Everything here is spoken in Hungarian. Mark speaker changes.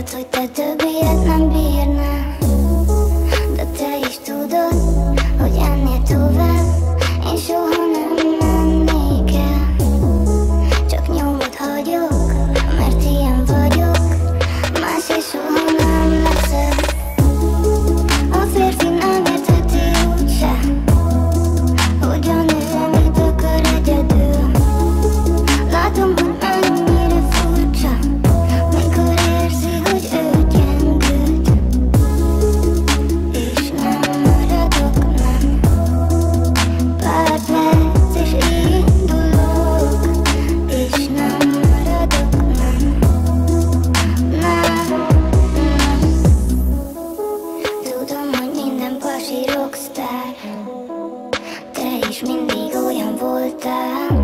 Speaker 1: estoy voltál Te is mindig olyan voltál.